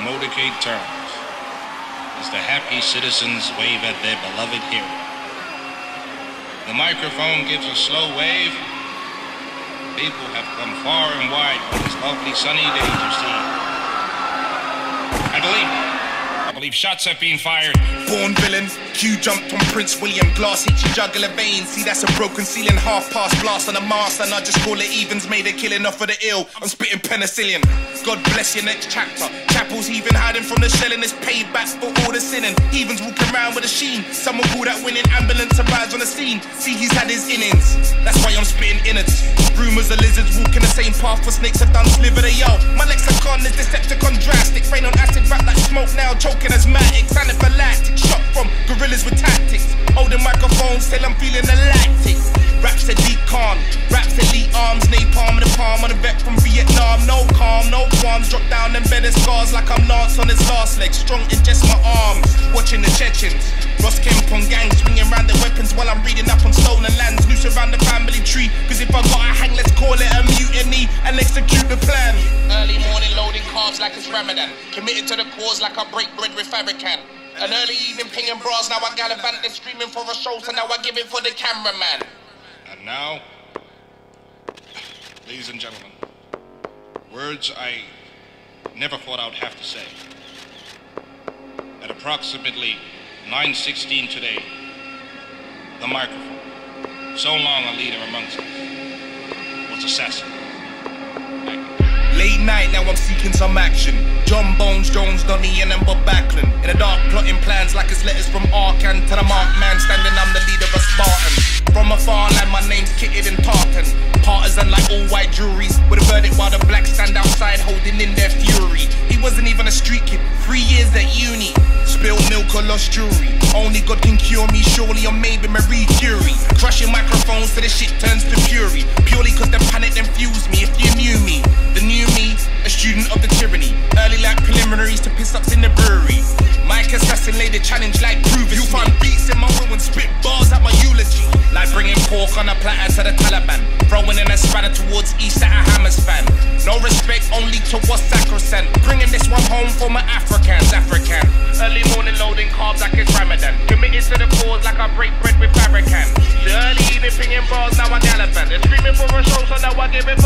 motorcade turns as the happy citizens wave at their beloved hero. The microphone gives a slow wave. People have come far and wide for this lovely sunny day to see. I believe believe shots have been fired. Born villain, Q jumped on Prince William. Glass hit your jugular vein. See, that's a broken ceiling. Half past blast on the mast, and I just call it evens. Made a killing off of the ill. I'm spitting penicillin. God bless your next chapter. Chapels even hiding from the shelling. It's payback for all the sinning. Evens walking around with a sheen. Someone call that winning ambulance arrives on the scene. See, he's had his innings. That's why I'm spitting innards. Rumors of lizards walking the same path for snakes have done sliver they yo. My lexicon is Decepticon drastic. Rain on acid, rap like smoke now, choking asthmatics, anaphylactic, shot from gorillas with tactics. Holding microphones till I'm feeling the lactic. Raps elite calm, raps elite arms, napalm in the palm on a vet from Vietnam. No calm, no qualms, drop down them bedded scars like I'm Lance on his last leg. Strong in just my arms, watching the Chechens. Ross Kemp on gang, swinging around the weapons while I'm reading like it's Ramadan. Committed to the cause like I break bread with Farrakhan. An early evening pinging bras, now I gallivant, they're screaming for a show, so now I give it for the cameraman. And now, ladies and gentlemen, words I never thought I'd have to say. At approximately 9.16 today, the microphone, so long a leader amongst us, was assassinated. Night, now I'm seeking some action. Jon Bones, Jones, Donny, and Bob Backlund. In the dark, plotting plans like it's letters from Arkan to the Mark man, standing, I'm the leader of a Spartan. From a far land, my name's kitted in tartan. Partisan like all white juries, with a verdict while the blacks stand outside holding in their fury. He wasn't even a street kid, three years at uni. Lost jewelry. Only God can cure me, surely, or maybe Marie Curie. Crushing microphones so the shit turns to fury. Purely cause the panic then fused me. If you knew me, the new me, a student of the tyranny. Early like preliminaries to piss ups in the brewery. Mike Assassin laid the challenge like prove You find beats in my room and spit bars at my eulogy. Like bringing pork on a platter to the Taliban. Throwing in a spanner towards East at a Hammers fan. No respect, only to what's sacrosanct. Bringing this one home for my African. I break bread with Farrakhan. Early evening pinging balls, now I gallivant. They're screaming for a show, so now I give it